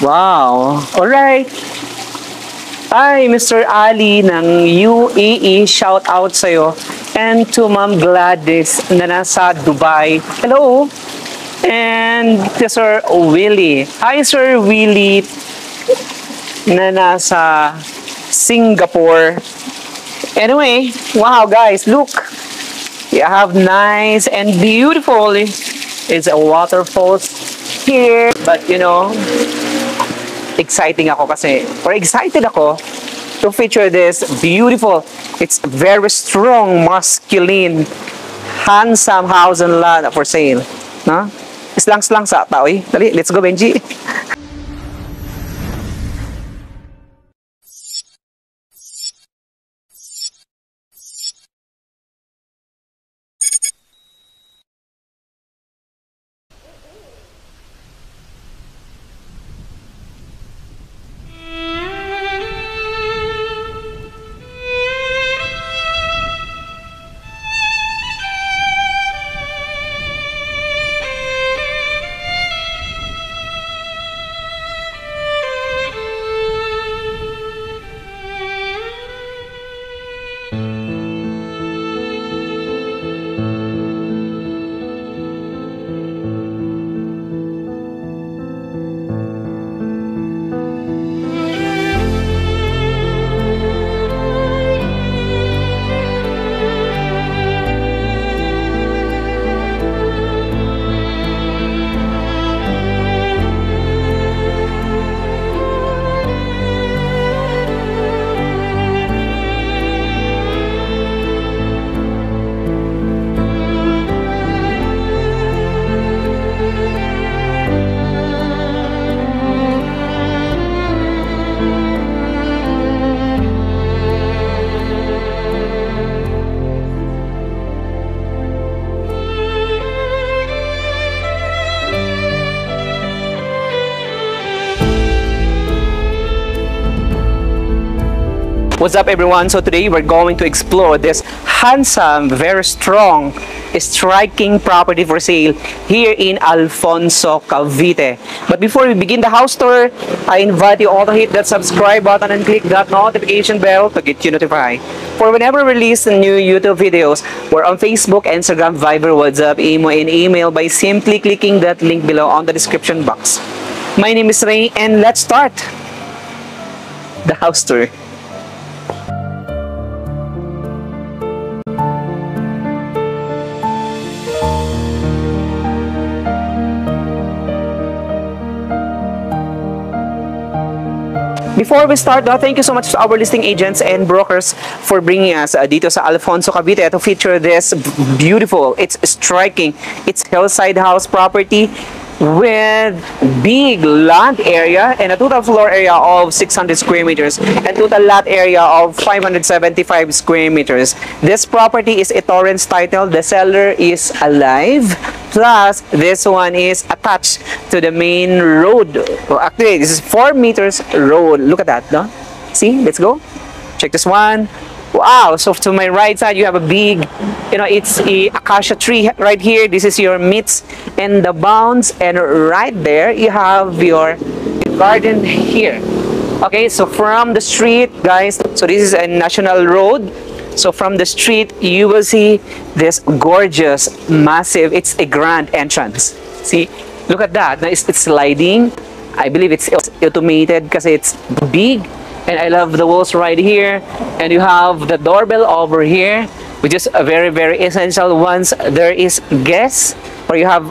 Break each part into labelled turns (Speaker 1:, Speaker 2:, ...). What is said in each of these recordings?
Speaker 1: Wow. Alright. Hi, Mr. Ali ng UAE. Shout out sa'yo. And to Ma'am Gladys na nasa Dubai. Hello. And to Sir Willie. Hi, Sir Willie na nasa Singapore. Anyway, wow guys, look. You have nice and beautiful. It's a waterfalls here. But you know, exciting ako kasi, or excited ako to feature this beautiful, it's very strong, masculine, handsome house and lot for sale. No? Islang-slang sa tao eh. Dali, let's go Benji. What's up everyone? So today we're going to explore this handsome, very strong, striking property for sale here in Alfonso, Cavite. But before we begin the house tour, I invite you all to hit that subscribe button and click that notification bell to get you notified. For whenever we release new YouTube videos, we're on Facebook, Instagram, Viber, WhatsApp, Imo, and email by simply clicking that link below on the description box. My name is Rey and let's start the house tour. Before we start, though, thank you so much to our listing agents and brokers for bringing us uh, dito sa Alfonso Cavite. To feature this beautiful, it's striking, it's hillside house property with big land area and a total floor area of 600 square meters and total lot area of 575 square meters. This property is a Torrens title. The seller is alive. Plus, this one is attached to the main road. Well, actually, this is 4 meters road. Look at that, no? See? Let's go. Check this one. Wow, so to my right side, you have a big, you know, it's a acacia tree right here. This is your midst and the bounds. And right there, you have your garden here. Okay, so from the street, guys, so this is a national road. So from the street, you will see this gorgeous, massive, it's a grand entrance. See, look at that. Now it's, it's sliding. I believe it's automated because it's big and I love the walls right here. And you have the doorbell over here which is a very very essential once there is guests or you have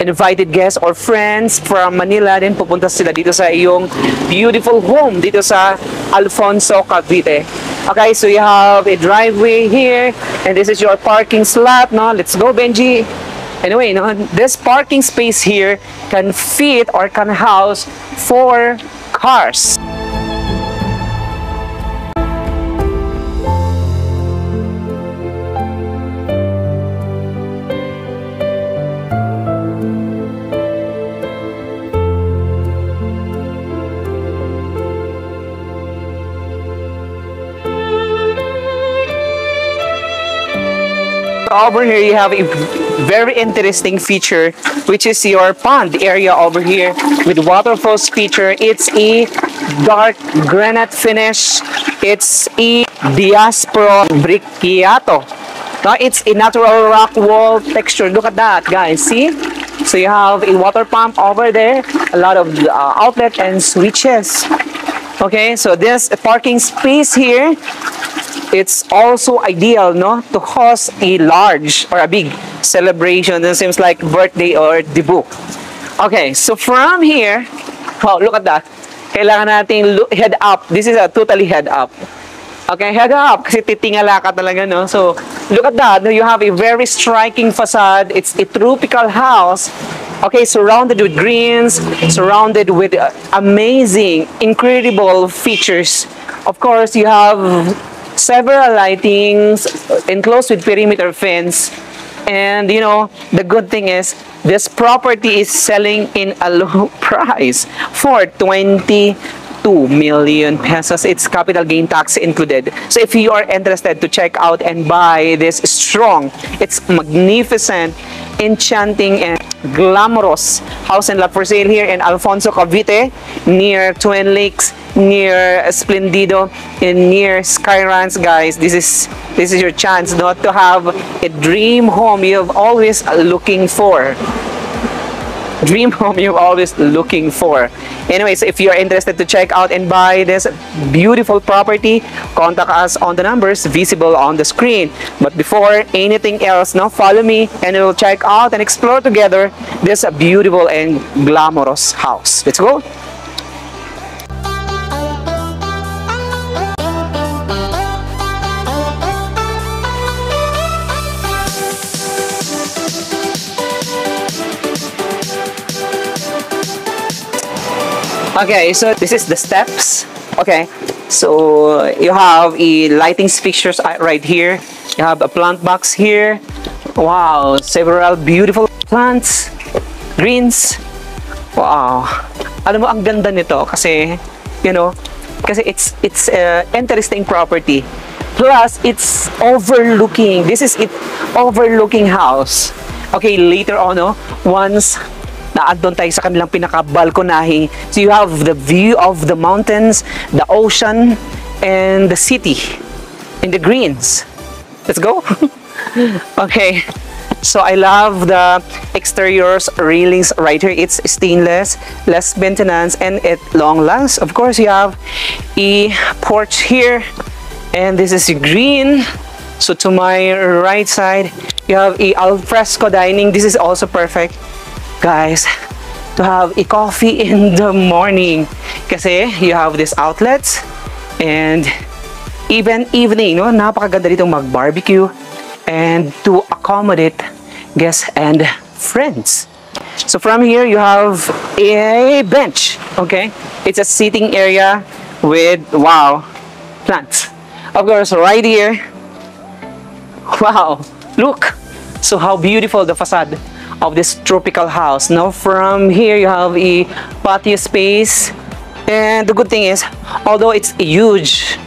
Speaker 1: invited guests or friends from Manila din pupunta sila dito sa iyong beautiful home dito sa Alfonso Cavite. Okay so you have a driveway here and this is your parking slot no? Let's go Benji. Anyway no this parking space here can fit or can house four cars over here you have a very interesting feature which is your pond area over here with waterfalls feature. It's a dark granite finish. It's a diaspora bricciato now it's a natural rock wall texture. Look at that guys. See? So you have a water pump over there a lot of uh, outlet and switches. Okay so this parking space here it's also ideal no to host a large or a big celebration. It seems like birthday or debut. Okay so from here wow look at that. Kailangan nating head up. This is a totally head up. Okay head up kasi titingala ka talaga no? So look at that. You have a very striking facade. It's a tropical house. Okay surrounded with greens surrounded with uh, amazing incredible features. Of course you have several lightings enclosed with perimeter fence. And you know the good thing is this property is selling in a low price for 22 million pesos. It's capital gain tax included. So if you are interested to check out and buy this strong it's magnificent enchanting and glamorous house and lot for sale here in Alfonso Cavite near Twin Lakes near Splendido and near Sky Ranch guys this is this is your chance not to have a dream home you've always looking for dream home you're always looking for. Anyways, if you're interested to check out and buy this beautiful property, contact us on the numbers visible on the screen. But before anything else, now follow me and we'll check out and explore together this beautiful and glamorous house. Let's go. Okay, so this is the steps. Okay, so you have a lighting fixtures right here. You have a plant box here. Wow, several beautiful plants, greens. Wow. Alam mo, ang ganda nito kasi, you know, kasi it's it's uh, interesting property. Plus, it's overlooking. This is it overlooking house. Okay, later on, no, once naandun tayo sa kanilang pinaka-balkonahe. So you have the view of the mountains, the ocean, and the city in the greens. Let's go. okay. So I love the exteriors railings right here. It's stainless, less maintenance, and it long lasts. Of course, you have a porch here, and this is green. So to my right side, you have a alfresco dining. This is also perfect guys to have a coffee in the morning. Kasi you have these outlets and even evening no? Napakaganda dito mag barbecue and to accommodate guests and friends. So from here you have a bench okay? It's a seating area with wow plants. Of course right here wow look. So how beautiful the facade of this tropical house. Now from here you have a patio space. And the good thing is although it's huge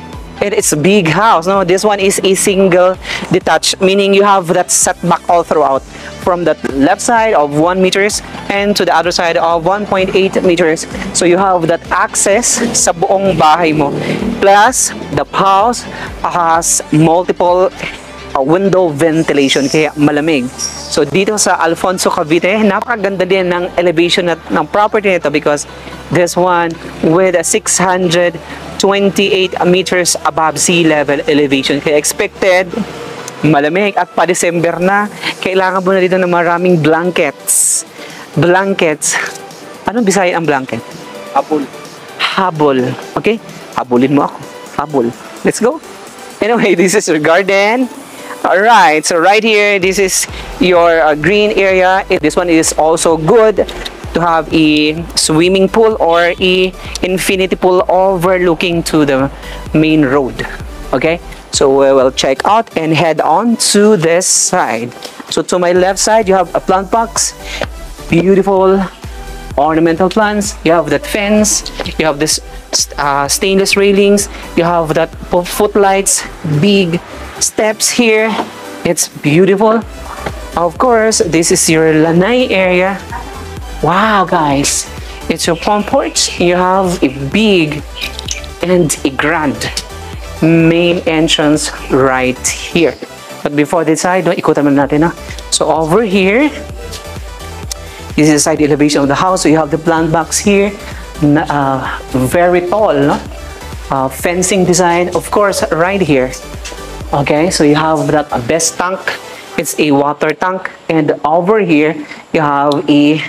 Speaker 1: and it's a big house. No this one is a single detached meaning you have that setback all throughout. From the left side of 1 meters and to the other side of 1.8 meters. So you have that access sa buong bahay mo. Plus the house has multiple uh, window ventilation kaya malamig So dito sa Alfonso Cavite, napakaganda din ng elevation at ng property nito because this one with a 628 meters above sea level elevation. Kaya expected malamig at pa December na, kailangan mo na dito ng maraming blankets. Blankets. Anong bisaya ang blanket?
Speaker 2: Habol.
Speaker 1: Habol. Okay? Habulin mo ako. Habol. Let's go. Anyway, this is your garden. Alright, so right here, this is your uh, green area. This one is also good to have a swimming pool or a infinity pool overlooking to the main road. Okay, so we will check out and head on to this side. So to my left side, you have a plant box, beautiful ornamental plants. You have that fence. You have this uh, stainless railings. You have that footlights, big steps here It's beautiful. Of course, this is your lanai area. Wow, guys. It's your front porch. You have a big and a grand main entrance right here. But before this side, no, ikutan muna natin. No? So over here, this is the side elevation of the house. So you have the plant box here. Uh, very tall, no? Uh, fencing design, of course, right here. Okay, so you have that best tank. It's a water tank. And over here, you have a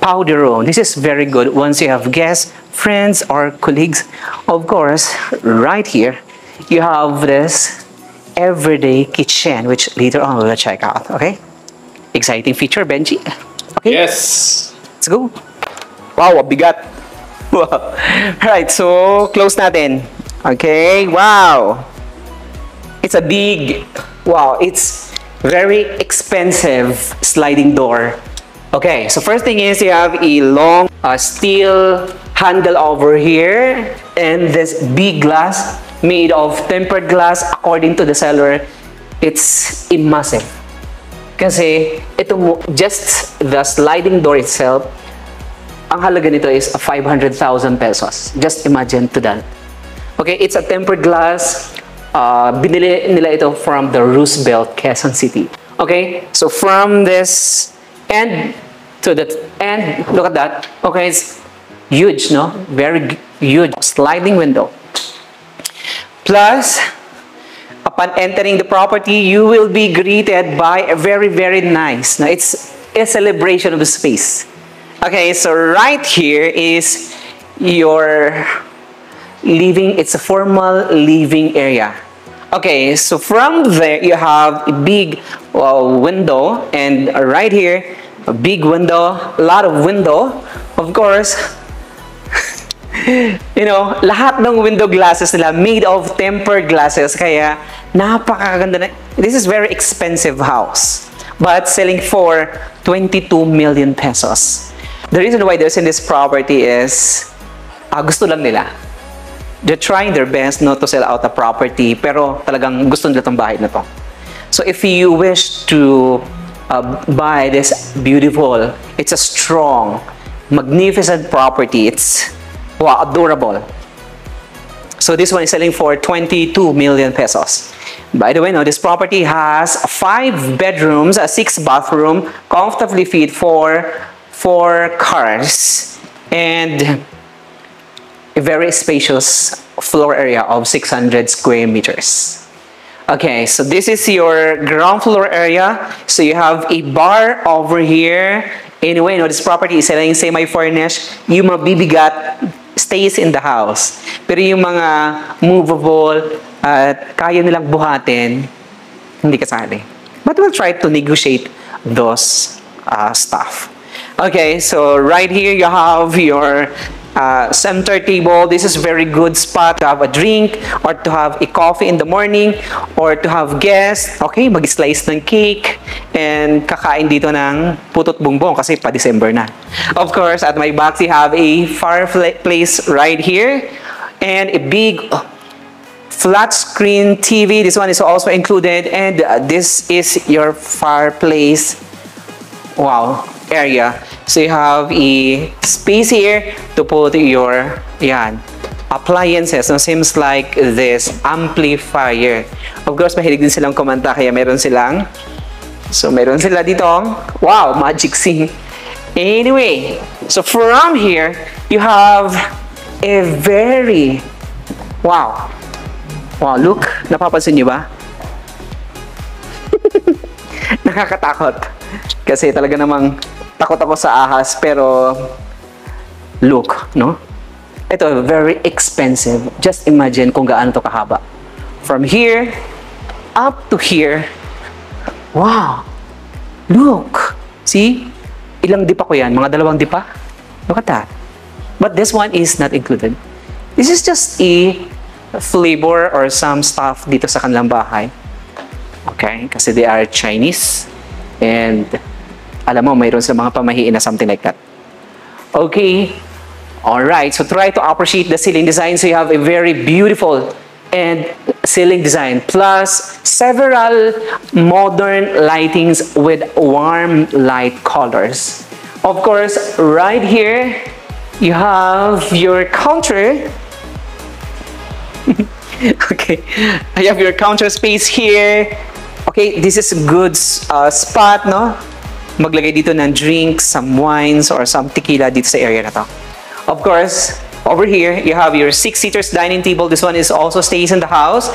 Speaker 1: powder room. This is very good once you have guests, friends, or colleagues. Of course, right here, you have this everyday kitchen, which later on we'll check out. Okay, exciting feature, Benji. Okay,
Speaker 2: Yes!
Speaker 1: let's go. Wow, bigat. Wow. Right, so close natin. Okay, wow. It's a big, wow, it's very expensive sliding door. Okay, so first thing is you have a long uh, steel handle over here and this big glass made of tempered glass according to the seller. It's massive. Kasi ito mo, just the sliding door itself, ang halaga nito is 500,000 pesos. Just imagine to that. Okay, it's a tempered glass. Uh, binili nila ito from the Roosevelt, Quezon City. Okay, so from this end to the end, look at that. Okay, it's huge, no? Very huge. Sliding window. Plus, upon entering the property, you will be greeted by a very, very nice. Now, it's a celebration of the space. Okay, so right here is your living, it's a formal living area. Okay, so from there, you have a big uh, window, and right here, a big window, a lot of window. Of course, you know, lahat ng window glasses nila made of tempered glasses. Kaya, napakaganda na. This is very expensive house. But selling for 22 million pesos. The reason why they're in this property is, ah, gusto lang nila. They're trying their best not to sell out the property, pero talagang gusto nila itong bahay na to. So if you wish to uh, buy this beautiful, it's a strong, magnificent property. It's wow, adorable. So this one is selling for 22 million pesos. By the way, now this property has five bedrooms, a six bathroom, comfortably fit for four cars, and a very spacious floor area of 600 square meters. Okay, so this is your ground floor area. So you have a bar over here. Anyway, no, this property is selling semi-furnished. Yung mga bibigat stays in the house. Pero yung mga movable at kaya nilang buhatin, hindi kasali. But we'll try to negotiate those uh, stuff. Okay, so right here you have your uh, center table. This is very good spot to have a drink or to have a coffee in the morning or to have guests. Okay, mag-slice ng cake and kakain dito ng putot bumbong kasi pa December na. Of course, at my box you have a fireplace right here and a big flat screen TV. This one is also included and uh, this is your fireplace wow area. So you have a space here to put your yan, appliances. No, seems like this amplifier. Of course, mahilig din silang kumanta kaya meron silang So meron sila dito, wow, magic scene. Anyway, so from here, you have a very wow. Wow, look, napapansin niyo ba? Nakakatakot. Kasi talaga namang takot ako sa ahas, pero look, no? Ito, very expensive. Just imagine kung gaano to kahaba. From here, up to here, wow! Look! See? Ilang dipa ko yan? Mga dalawang dipa? Look at that. But this one is not included. This is just a flavor or some stuff dito sa kanilang bahay. Okay? Kasi they are Chinese. And alam mo, mayroon sa mga pamahiin na something like that. Okay. Alright. So try to appreciate the ceiling design. So you have a very beautiful and ceiling design plus several modern lightings with warm light colors. Of course, right here, you have your counter. okay, I have your counter space here. Okay, this is a good uh, spot, no? Maglagay dito ng drinks, some wines, or some tequila dito sa area na to. Of course, over here, you have your six-seaters dining table. This one is also stays in the house.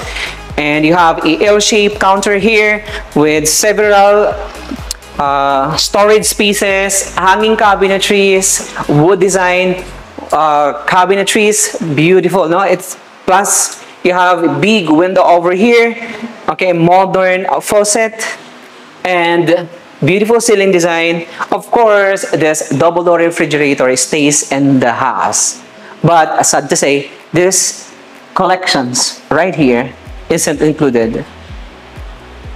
Speaker 1: And you have a L-shaped counter here with several uh, storage spaces, hanging cabinetries, wood design uh, cabinetries. Beautiful, no? It's plus you have a big window over here. Okay, modern faucet and beautiful ceiling design. Of course, this double door refrigerator stays in the house. But sad to say, this collections right here isn't included.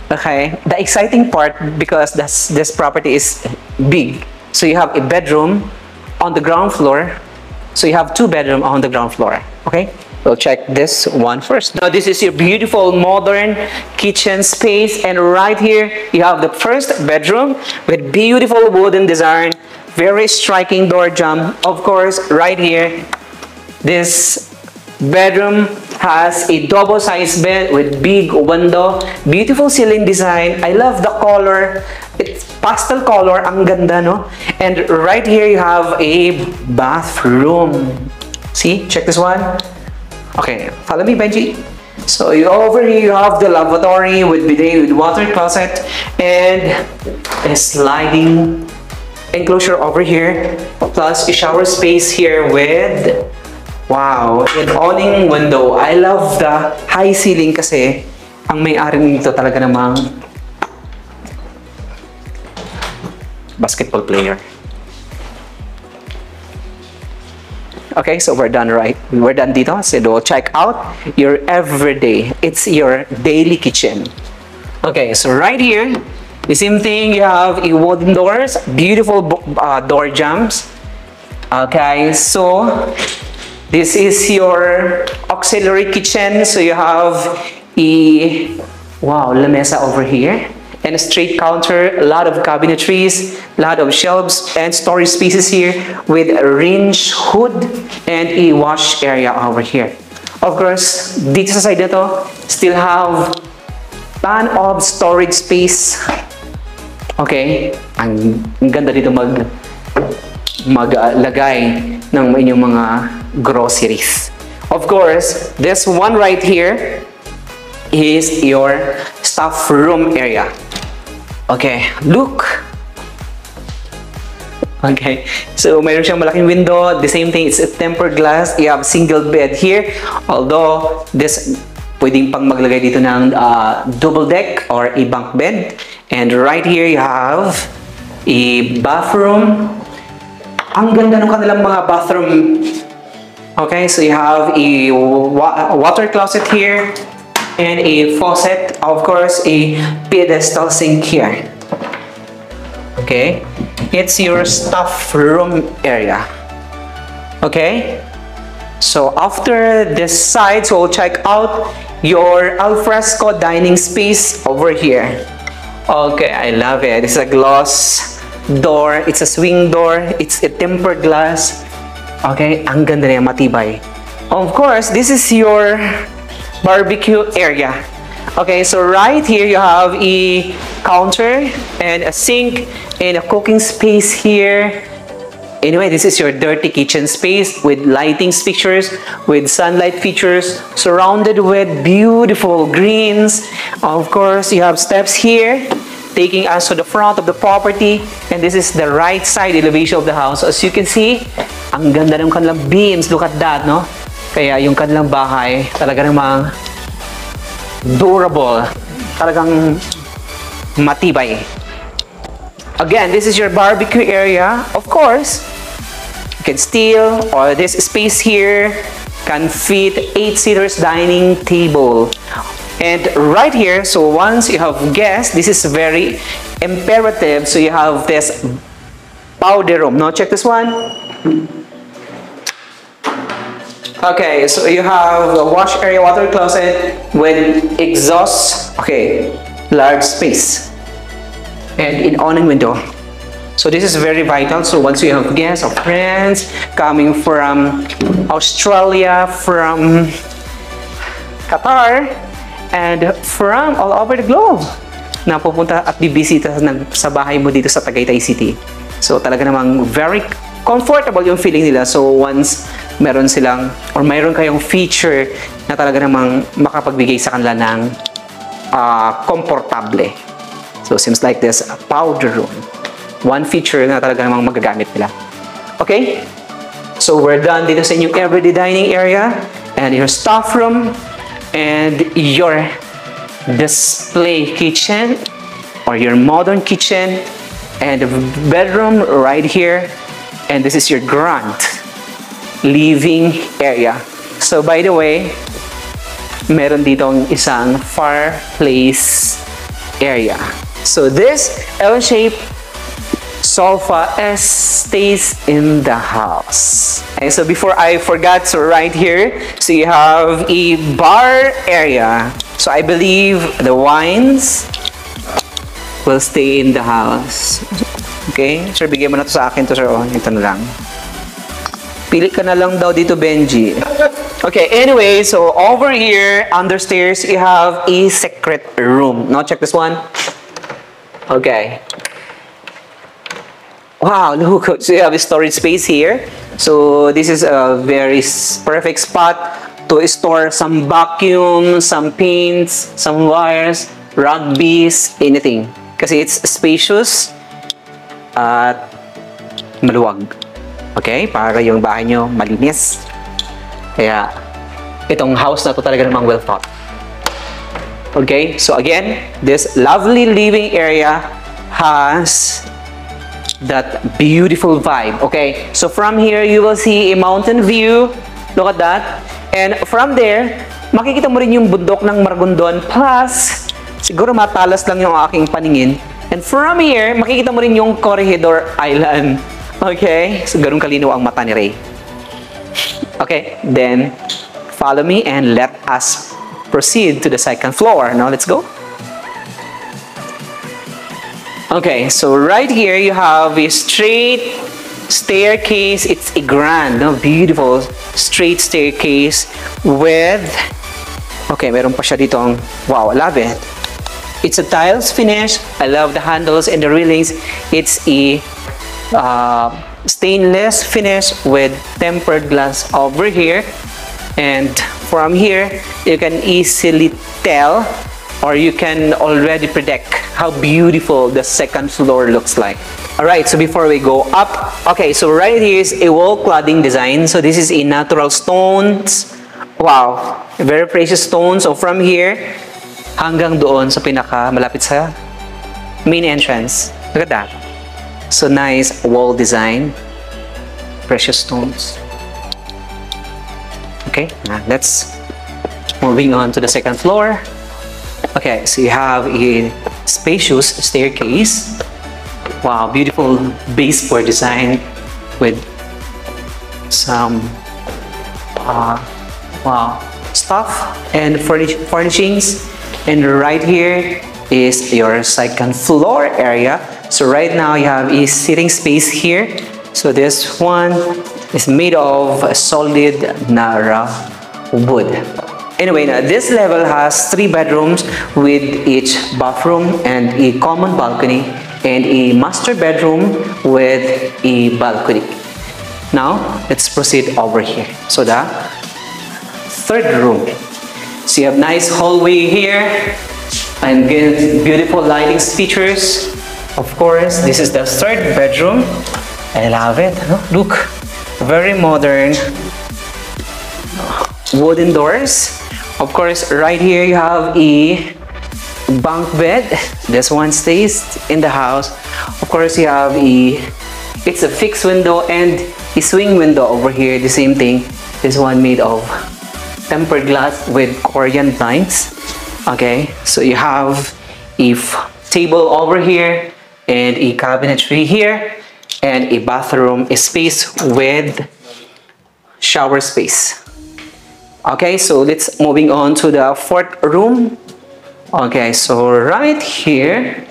Speaker 1: Okay, the exciting part because this, this property is big. So you have a bedroom on the ground floor. So you have two bedroom on the ground floor. Okay, we'll check this one first. Now this is your beautiful modern kitchen space and right here you have the first bedroom with beautiful wooden design, very striking door jamb. Of course, right here this bedroom has a double size bed with big window, beautiful ceiling design. I love the color. It's pastel color, ang ganda no? And right here you have a bathroom. See, check this one. Okay, follow me Benji. So you, over here you have the lavatory with bidet with water closet and a sliding enclosure over here plus a shower space here with Wow, an awning window. I love the high ceiling kasi ang may-ari nito talaga namang basketball player. Okay, so we're done right. We're done dito. So check out your everyday. It's your daily kitchen. Okay, so right here, the same thing. You have a wooden doors, beautiful uh, door jambs. Okay, so this is your auxiliary kitchen. So you have a wow lamesa over here and a straight counter, a lot of cabinetries, a lot of shelves and storage spaces here with a range hood and a wash area over here. Of course, dito sa side nito, still have ton of storage space. Okay, ang, ang ganda dito mag maglagay ng inyong mga groceries. Of course, this one right here is your staff room area. Okay, look. Okay, so mayroon siyang malaking window. The same thing, it's a tempered glass. You have single bed here. Although, this pwedeng pang maglagay dito ng uh, double deck or a bunk bed. And right here, you have a bathroom. Ang ganda ng kanilang mga bathroom. Okay, so you have a wa water closet here and a faucet, of course, a pedestal sink here. Okay, it's your staff room area. Okay, so after this side, so we'll check out your alfresco dining space over here. Okay, I love it. It's a gloss door. It's a swing door. It's a tempered glass. Okay, ang ganda niya, matibay. Of course, this is your barbecue area. Okay, so right here you have a counter and a sink and a cooking space here. Anyway, this is your dirty kitchen space with lighting fixtures, with sunlight features, surrounded with beautiful greens. Of course, you have steps here taking us to the front of the property and this is the right side elevation of the house. As you can see, ang ganda ng kanilang beams. Look at that, no? Kaya yung kanilang bahay, talaga namang durable. Talagang matibay. Again, this is your barbecue area. Of course, you can steal or this space here can fit 8-seaters dining table. And right here, so once you have guests, this is very imperative. So you have this powder room. Now check this one. Okay, so you have a wash area, water closet with exhaust. Okay, large space. And in awning window. So this is very vital. So once you have guests or friends coming from Australia, from Qatar, and from all over the globe na pupunta at bibisita ng- sa bahay mo dito sa Tagaytay City. So talaga namang very comfortable yung feeling nila. So once meron silang or mayroon kayong feature na talaga namang makapagbigay sa kanila ng ah, komportable. So seems like this powder room. One feature na talaga namang magagamit nila. Okay? So we're done dito sa inyong everyday dining area and your staff room and your display kitchen or your modern kitchen and bedroom right here and this is your grand living area. So by the way, meron ditong isang fireplace area. So this L-shaped sofa stays in the house. And so before I forgot, so right here, so you have a bar area. So I believe the wines will stay in the house. Okay? Sir, bigyan mo na to sa akin to, sir. Oh, ito na lang. Pili ka na lang daw dito, Benji. Okay, anyway, so over here, under stairs, you have a secret room. Now, check this one. Okay. Wow, look, so you have a storage space here. So this is a very perfect spot to store some vacuum, some pins, some wires, rugbies, anything. Kasi it's spacious at maluwag. Okay? Para yung bahay nyo malinis. Kaya itong house na to talaga namang well thought. Okay? So again, this lovely living area has that beautiful vibe. Okay, so from here you will see a mountain view. Look at that. And from there, makikita mo rin yung bundok ng Margondon. Plus, siguro matalas lang yung aking paningin. And from here, makikita mo rin yung Corregidor Island. Okay, so ganun kalinaw ang mata ni Ray. Okay, then follow me and let us proceed to the second floor. Now let's go. Okay, so right here you have a straight staircase. It's a grand, no? beautiful straight staircase with Okay, meron pa siya dito ang wow, I love it. It's a tiles finish. I love the handles and the railings. It's a uh, stainless finish with tempered glass over here. And from here, you can easily tell or you can already predict how beautiful the second floor looks like. Alright, so before we go up, okay, so right here is a wall cladding design. So this is a natural stones. Wow, very precious stone. So from here, hanggang doon sa pinaka malapit sa main entrance. Look at that. So nice wall design. Precious stones. Okay, now let's moving on to the second floor. Okay, so you have a spacious staircase. Wow, beautiful baseboard design with some uh, wow stuff and furnish furnishings. And right here is your second floor area. So right now you have a sitting space here. So this one is made of solid Nara wood. Anyway, now this level has three bedrooms with each bathroom and a common balcony and a master bedroom with a balcony. Now, let's proceed over here. So the third room. So you have nice hallway here and beautiful lighting features. Of course, this is the third bedroom. I love it. Look, very modern wooden doors. Of course, right here you have a bunk bed. This one stays in the house. Of course, you have a it's a fixed window and a swing window over here. The same thing. This one made of tempered glass with Korean blinds. Okay, so you have a table over here and a cabinetry here and a bathroom space with shower space. Okay, so let's moving on to the fourth room. Okay, so right here.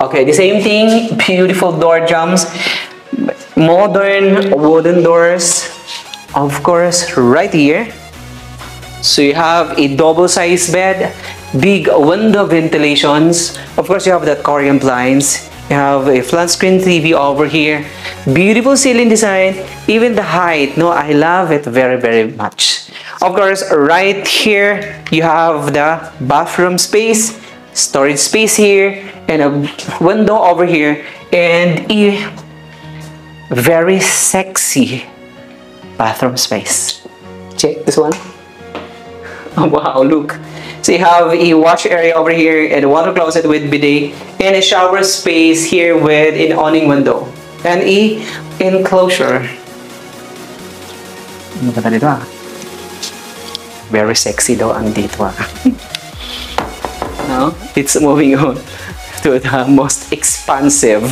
Speaker 1: Okay, the same thing, beautiful door jambs, modern wooden doors. Of course, right here. So you have a double-sized bed, big window ventilations. Of course, you have that Korean blinds. You have a flat screen TV over here. Beautiful ceiling design. Even the height, no, I love it very, very much. Of course, right here, you have the bathroom space, storage space here, and a window over here, and a very sexy bathroom space. Check this one. Wow, look. So you have a wash area over here and a water closet with bidet and a shower space here with an awning window and a enclosure. Ano ba dito ah? Very sexy daw ang dito ah. now, it's moving on to the most expansive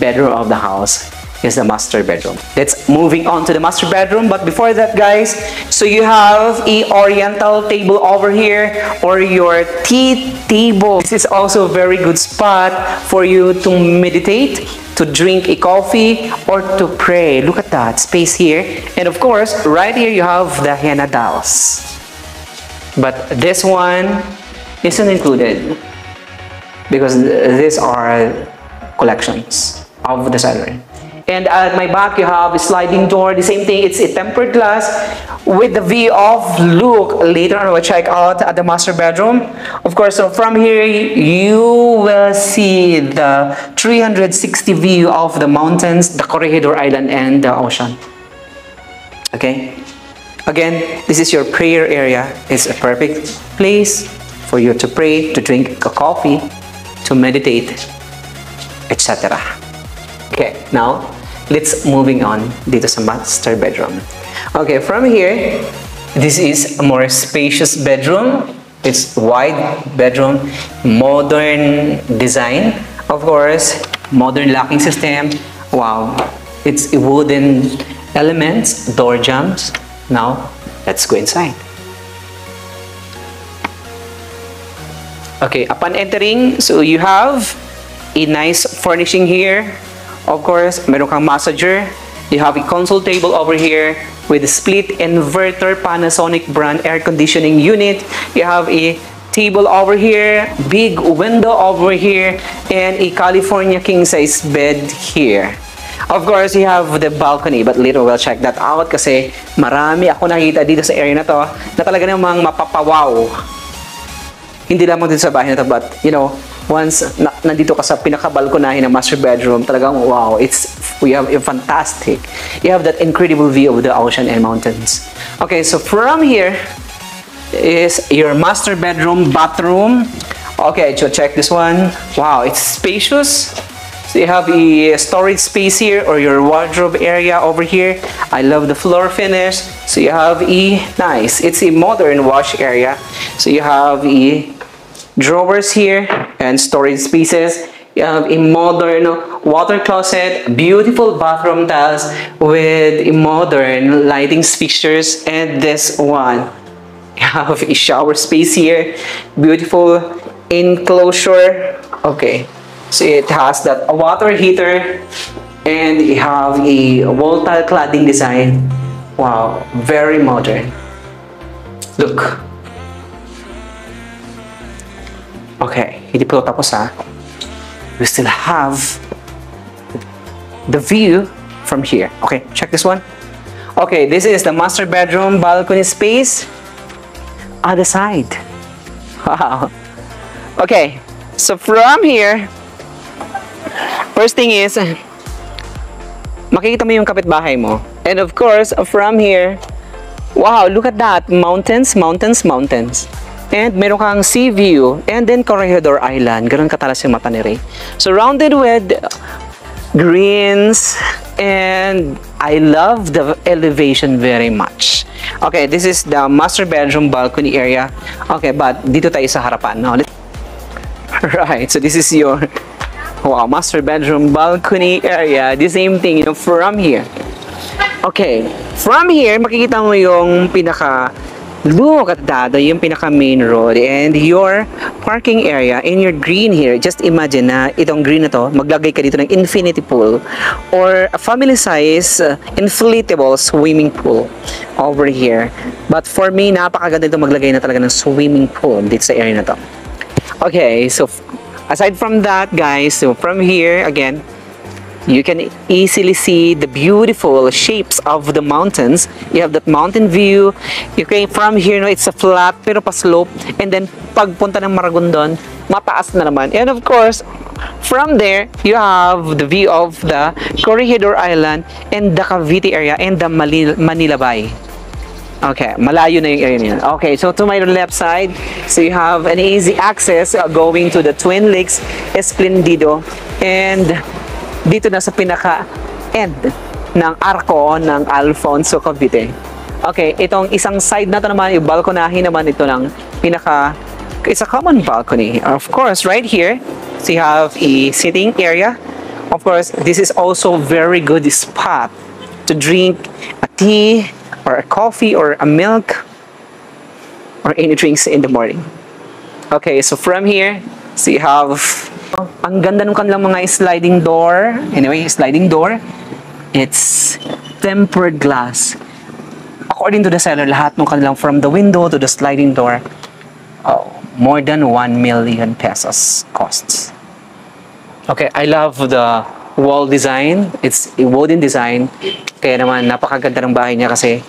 Speaker 1: bedroom of the house is the master bedroom. Let's moving on to the master bedroom. But before that, guys, so you have a oriental table over here or your tea table. This is also a very good spot for you to meditate, to drink a coffee, or to pray. Look at that space here. And of course, right here you have the henna dolls. But this one isn't included because these are collections of the salary. And at my back, you have a sliding door. The same thing, it's a tempered glass with the view of look. Later on, we'll check out at the master bedroom. Of course, so from here, you will see the 360 view of the mountains, the Corregidor Island, and the ocean. Okay? Again, this is your prayer area. It's a perfect place for you to pray, to drink a coffee, to meditate, etc. Okay, now let's moving on dito sa master bedroom. Okay, from here, this is a more spacious bedroom. It's wide bedroom, modern design. Of course, modern locking system. Wow, it's wooden elements, door jams. Now, let's go inside. Okay, upon entering, so you have a nice furnishing here of course, meron kang massager. You have a console table over here with a split inverter Panasonic brand air conditioning unit. You have a table over here, big window over here, and a California king size bed here. Of course, you have the balcony, but later we'll check that out kasi marami ako nakita dito sa area na to na talaga namang mapapawaw. Hindi lamang dito sa bahay na to, but you know, once na, nandito ka sa pinaka-balkonahin ng master bedroom, talagang wow, it's we have a fantastic. You have that incredible view of the ocean and mountains. Okay, so from here is your master bedroom, bathroom. Okay, so check this one. Wow, it's spacious. So you have a storage space here or your wardrobe area over here. I love the floor finish. So you have a nice, it's a modern wash area. So you have a drawers here and storage spaces. You have a modern water closet, beautiful bathroom tiles with modern lighting fixtures, and this one. You have a shower space here, beautiful enclosure. Okay, so it has that water heater, and you have a wall tile cladding design. Wow, very modern. Look. Okay, hindi pa tapos ha. We still have the view from here. Okay, check this one. Okay, this is the master bedroom balcony space. Other side. Wow. Okay, so from here, first thing is, makikita mo yung kapitbahay mo. And of course, from here, wow, look at that. Mountains, mountains, mountains. And meron kang sea view. And then Corregidor Island. Ganun katalas yung mata ni Ray. Surrounded with greens. And I love the elevation very much. Okay, this is the master bedroom balcony area. Okay, but dito tayo sa harapan. No? Right, so this is your wow, master bedroom balcony area. The same thing, you know, from here. Okay, from here, makikita mo yung pinaka Look at that, yung pinaka main road and your parking area in your green here. Just imagine na itong green na to, maglagay ka dito ng infinity pool or a family size uh, inflatable swimming pool over here. But for me, napakaganda ito maglagay na talaga ng swimming pool dito sa area na to. Okay, so aside from that guys, so from here again, you can easily see the beautiful shapes of the mountains. You have that mountain view. You can from here no it's a flat pero pa slope. And then pagpunta ng Maragondon mataas na naman. And of course from there you have the view of the Corregidor Island and the Cavite area and the Manila, Bay. Okay, malayo na yung area niyan. Okay, so to my left side, so you have an easy access uh, going to the Twin Lakes Esplendido and dito na sa pinaka-end ng arko ng Alfonso Cavite. Okay, itong isang side na to naman, yung balkonahin naman ito ng pinaka, it's a common balcony. Of course, right here, so you have a sitting area. Of course, this is also very good spot to drink a tea or a coffee or a milk or any drinks in the morning. Okay, so from here, so you have ang ganda ng kanilang mga sliding door. Anyway, sliding door. It's tempered glass. According to the seller, lahat ng kanilang from the window to the sliding door, oh, more than 1 million pesos costs. Okay, I love the wall design. It's a wooden design. Kaya naman, napakaganda ng bahay niya kasi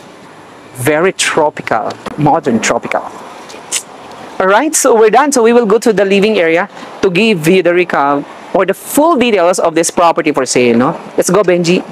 Speaker 1: very tropical, modern tropical. Alright, so we're done. So we will go to the living area to give you the recap or the full details of this property for sale. No? Let's go, Benji.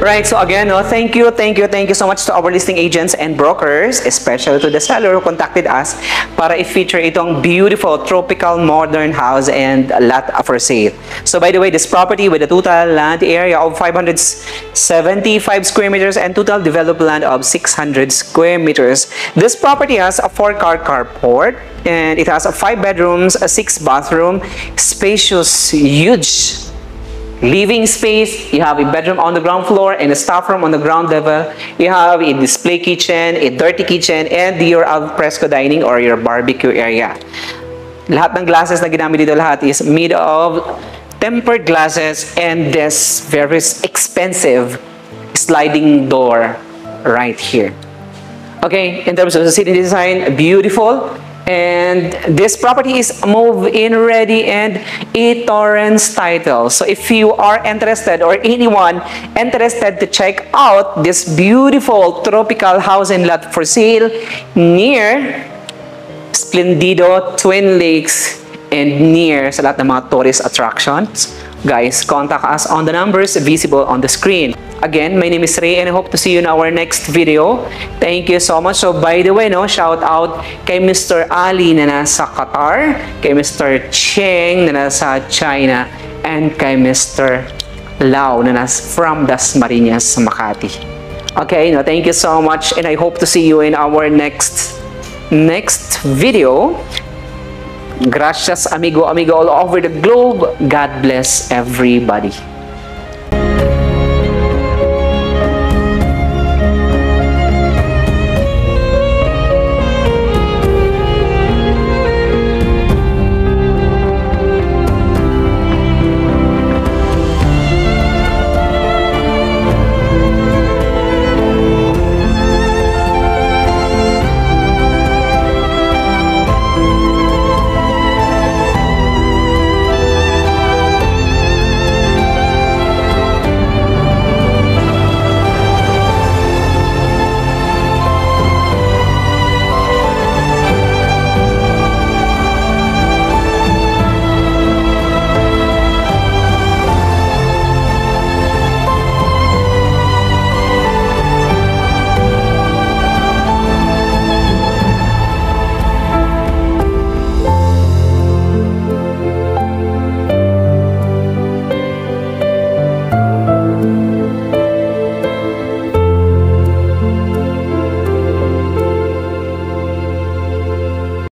Speaker 1: Right, so again, no, thank you, thank you, thank you so much to our listing agents and brokers, especially to the seller who contacted us para i-feature itong beautiful tropical modern house and lot for sale. So by the way, this property with a total land area of 575 square meters and total developed land of 600 square meters. This property has a four-car carport and it has a five bedrooms, a six bathroom, spacious, huge living space, you have a bedroom on the ground floor and a staff room on the ground level. You have a display kitchen, a dirty kitchen, and your alfresco dining or your barbecue area. Lahat ng glasses na ginamit dito lahat is made of tempered glasses and this very expensive sliding door right here. Okay, in terms of the city design, beautiful. And this property is move-in ready and a torrents title. So if you are interested or anyone interested to check out this beautiful tropical house and lot for sale near Splendido, Twin Lakes, and near sa lahat ng mga tourist attractions, guys, contact us on the numbers visible on the screen. Again, my name is Ray and I hope to see you in our next video. Thank you so much. So by the way, no, shout out kay Mr. Ali na nasa Qatar, kay Mr. Cheng na nasa China, and kay Mr. Lau na nasa from Dasmariñas, Makati. Okay, no, thank you so much and I hope to see you in our next next video. Gracias amigo, amigo all over the globe. God bless everybody.